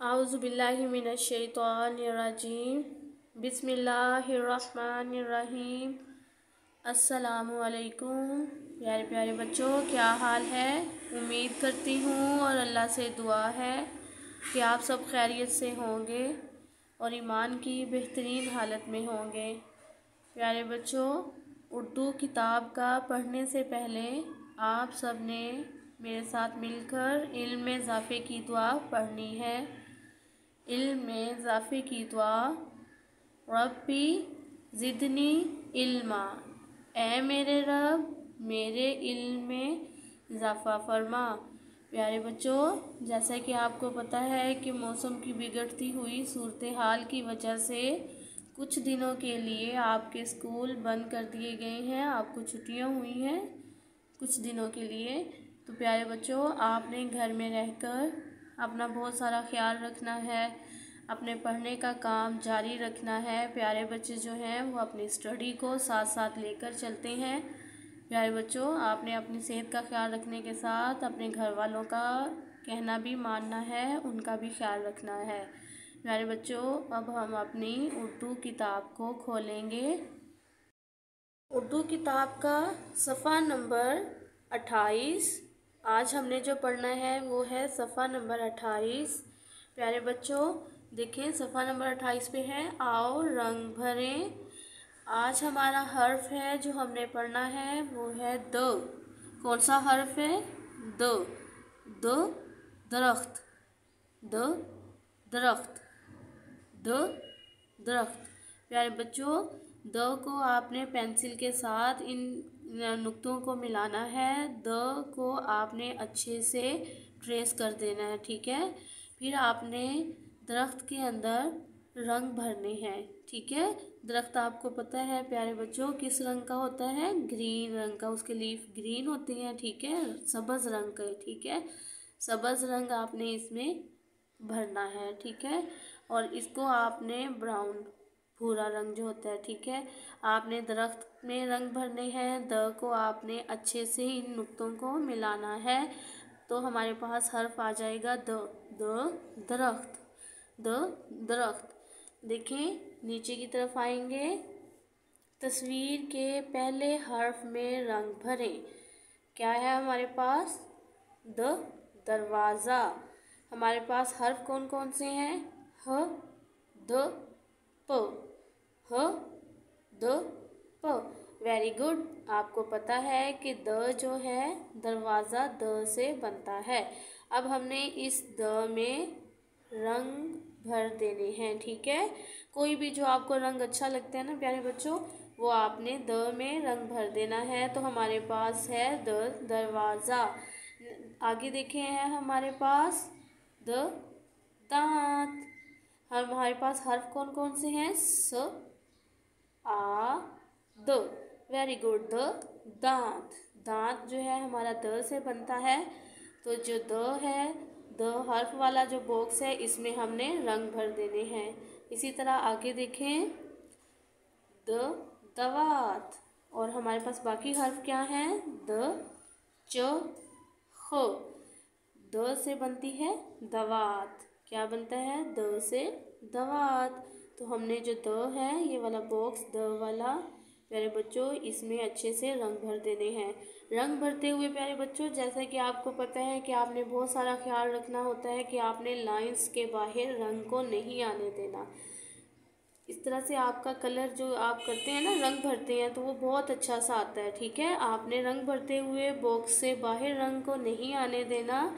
आउज़बिल्लिमिनशैतानिर्रजीम बिस्मिल्लाहिर्रहमानिर्रहीम अस्सलामुअलैकुम प्यारे प्यारे बच्चों, क्या हाल है? उम्मीद करती हूँ और अल्लाह से दुआ है कि आप सब खैरियत से होंगे और ईमान की बेहतरीन हालत में होंगे। प्यारे बच्चों, उर्दू किताब का पढ़ने से पहले आप सबने मेरे साथ मिलकर इल्म में इजाफ़े की दुआ पढ़नी है। इल्म में इजाफ़े की दुआ, रब्बी ज़िदनी इल्मा। ए मेरे रब, मेरे इल्म में इजाफ़ा फरमा। प्यारे बच्चों, जैसा कि आपको पता है कि मौसम की बिगड़ती हुई सूरत हाल की वजह से कुछ दिनों के लिए आपके स्कूल बंद कर दिए गए हैं। आपको छुट्टियाँ हुई हैं कुछ दिनों के लिए। तो प्यारे बच्चों, आपने घर में रहकर अपना बहुत सारा ख्याल रखना है, अपने पढ़ने का काम जारी रखना है। प्यारे बच्चे जो हैं, वो अपनी स्टडी को साथ साथ लेकर चलते हैं। प्यारे बच्चों, आपने अपनी सेहत का ख्याल रखने के साथ अपने घर वालों का कहना भी मानना है, उनका भी ख्याल रखना है। प्यारे बच्चों, अब हम अपनी उर्दू किताब को खोलेंगे। उर्दू किताब का सफ़ा नंबर अट्ठाईस आज हमने जो पढ़ना है वो है सफ़ा नंबर अट्ठाईस। प्यारे बच्चों, देखें सफ़ा नंबर अट्ठाईस पे है, आओ रंग भरें। आज हमारा हर्फ है जो हमने पढ़ना है, वो है द। कौन सा हर्फ है? द। द दरख्त। द दरख्त। द दरख्त। प्यारे बच्चों द को आपने पेंसिल के साथ इन नुक्तों को मिलाना है। द को आपने अच्छे से ट्रेस कर देना है, ठीक है? फिर आपने दरख्त के अंदर रंग भरने हैं, ठीक है? दरख्त आपको पता है, प्यारे बच्चों, किस रंग का होता है? ग्रीन रंग का, उसके लीफ ग्रीन होते हैं, ठीक है? सब्ज़ रंग का, ठीक है? सब्ज़ रंग आपने इसमें भरना है, ठीक है? और इसको आपने ब्राउन भूरा रंग जो होता है, ठीक है? आपने दरख्त में रंग भरने हैं, द को आपने अच्छे से इन नुक्तों को मिलाना है तो हमारे पास हर्फ आ जाएगा द द दरख्त द दरख्त। देखें, नीचे की तरफ़ आएँगे। तस्वीर के पहले हर्फ में रंग भरें। क्या है हमारे पास? द दरवाज़ा। हमारे पास हर्फ कौन कौन से हैं? ह द प। द प। वेरी गुड आपको पता है कि द जो है, दरवाज़ा द से बनता है। अब हमने इस द में रंग भर देने हैं, ठीक है? कोई भी जो आपको रंग अच्छा लगता है ना, प्यारे बच्चों, वो आपने द में रंग भर देना है। तो हमारे पास है द दरवाज़ा। आगे देखे हैं हमारे पास द दांत। हमारे पास हर्फ कौन कौन से हैं? स आ, द वेरी गुड द, दांत। दांत जो है, हमारा द से बनता है। तो जो द है, द हर्फ वाला जो बॉक्स है, इसमें हमने रंग भर देने हैं। इसी तरह आगे देखें। द, दवात। और हमारे पास बाकी हर्फ क्या हैं? द, च, ख। द से बनती है दवात। क्या बनता है? द से दवात। तो हमने जो द है, ये वाला बॉक्स द वाला, प्यारे बच्चों, इसमें अच्छे से रंग भर देने हैं। रंग भरते हुए प्यारे बच्चों, जैसा कि आपको पता है कि आपने बहुत सारा ख्याल रखना होता है कि आपने लाइंस के बाहर रंग को नहीं आने देना। इस तरह से आपका कलर जो आप करते हैं ना, रंग भरते हैं तो वो बहुत अच्छा सा आता है, ठीक है? आपने रंग भरते हुए बॉक्स से बाहर रंग को नहीं आने देना।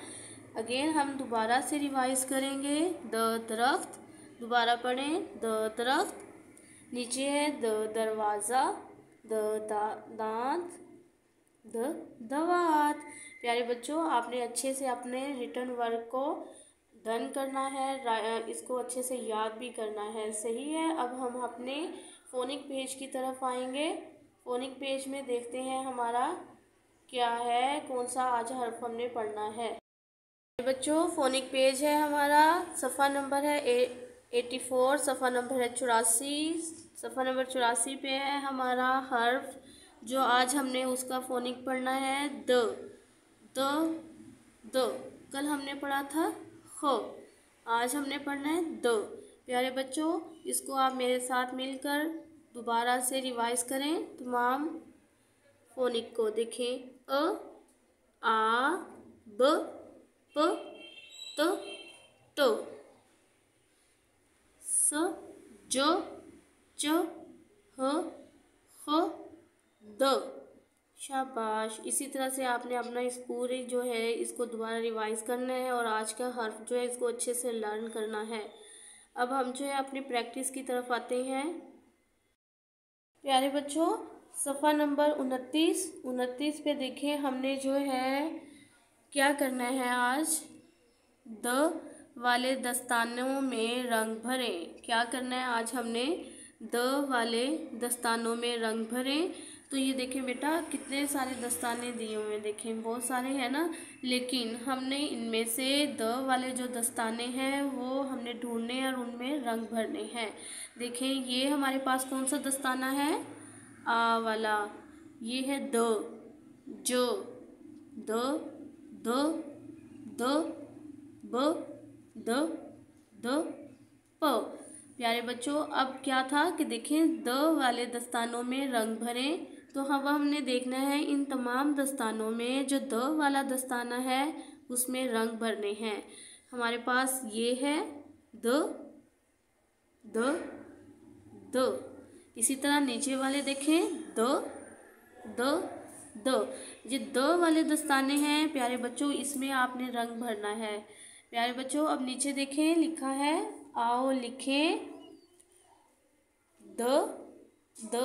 अगेन हम दोबारा से रिवाइज करेंगे, द दरख्त। दोबारा पढ़ें। द दरख्त नीचे है द दरवाज़ा। द दांत। द, दवात। प्यारे बच्चों, आपने अच्छे से अपने रिटर्न वर्क को डन करना है। इसको अच्छे से याद भी करना है। सही है, अब हम अपने फ़ोनिक पेज की तरफ़ आएँगे। फ़ोनिक पेज में देखते हैं हमारा क्या है, कौन सा आज हर्फ हमने पढ़ना है। बच्चों, फ़ोनिक पेज है हमारा। सफ़ा नंबर है ए एटी फोर सफ़ा नंबर है चौरासी, सफ़ा नंबर चौरासी पे है हमारा हर्फ, जो आज हमने उसका फ़ोनिक पढ़ना है, द द द। कल हमने पढ़ा था ख, आज हमने पढ़ना है द। प्यारे बच्चों, इसको आप मेरे साथ मिलकर दोबारा से रिवाइज करें तमाम फोनिक को। देखें, अ, आ, ब, प, त ट ज, च, ह, ख, द। शाबाश। इसी तरह से आपने अपना इस पूरे जो है, इसको दोबारा रिवाइज करना है और आज का हर्फ जो है, इसको अच्छे से लर्न करना है। अब हम जो है, अपनी प्रैक्टिस की तरफ़ आते हैं। प्यारे बच्चों, सफ़ा नंबर उनतीस। उनतीस पे देखें हमने जो है, क्या करना है आज? द। वाले दस्तानों में रंग भरें। क्या करना है? आज हमने द वाले दस्तानों में रंग भरें। तो ये देखें बेटा, कितने सारे दस्ताने दिए हुए हैं देखें। बहुत सारे हैं ना? लेकिन हमने इनमें से द वाले जो दस्ताने हैं, वो हमने ढूँढने और उनमें रंग भरने हैं। देखें, ये हमारे पास कौन सा दस्ताना है? आ वाला। ये है द। जो। द। द। द। ब। द द, प। प्यारे बच्चों, अब क्या था कि देखें, द वाले दस्तानों में रंग भरें तो अब हमने देखना है इन तमाम दस्तानों में जो द वाला दस्ताना है, उसमें रंग भरने हैं। हमारे पास ये है, द द द। इसी तरह नीचे वाले देखें, द द द। ये द वाले दस्ताने हैं, प्यारे बच्चों, इसमें आपने रंग भरना है। प्यारे बच्चों, अब नीचे देखें, लिखा है, आओ लिखें, द द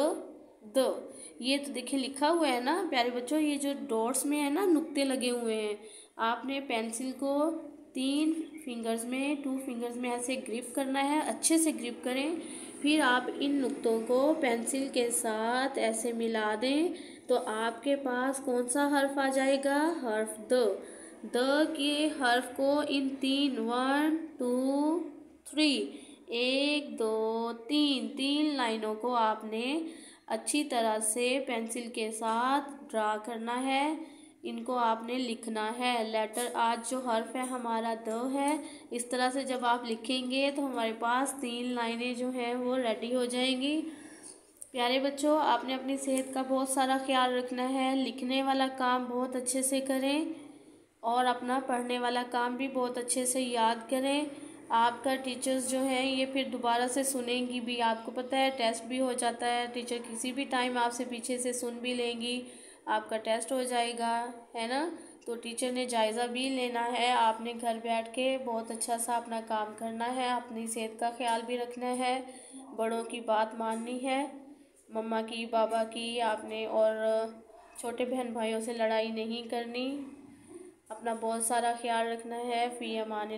द। ये तो देखिए, लिखा हुआ है ना, प्यारे बच्चों, ये जो डॉट्स में है ना, नुक्ते लगे हुए हैं। आपने पेंसिल को तीन फिंगर्स में टू फिंगर्स में ऐसे ग्रिप करना है, अच्छे से ग्रिप करें। फिर आप इन नुक्तों को पेंसिल के साथ ऐसे मिला दें तो आपके पास कौन सा हर्फ आ जाएगा? हर्फ द। द के हर्फ को इन तीन, वन, टू, थ्री, एक, दो, तीन तीन लाइनों को आपने अच्छी तरह से पेंसिल के साथ ड्रा करना है। इनको आपने लिखना है। लेटर आज जो हर्फ है, हमारा द है। इस तरह से जब आप लिखेंगे तो हमारे पास तीन लाइनें जो हैं, वो रेडी हो जाएँगी। प्यारे बच्चों, आपने अपनी सेहत का बहुत सारा ख्याल रखना है। लिखने वाला काम बहुत अच्छे से करें। और अपना पढ़ने वाला काम भी बहुत अच्छे से याद करें। आपका टीचर्स जो है, ये फिर दोबारा से सुनेंगी भी। आपको पता है टेस्ट भी हो जाता है। टीचर किसी भी टाइम आपसे पीछे से सुन भी लेंगी। आपका टेस्ट हो जाएगा, है ना? तो टीचर ने जायज़ा भी लेना है। आपने घर बैठ के बहुत अच्छा सा अपना काम करना है। अपनी सेहत का ख्याल भी रखना है। बड़ों की बात माननी है। मम्मा की, बाबा की आपने और छोटे बहन भाइयों से लड़ाई नहीं करनी। अपना बहुत सारा ख्याल रखना है। फ़ी अमान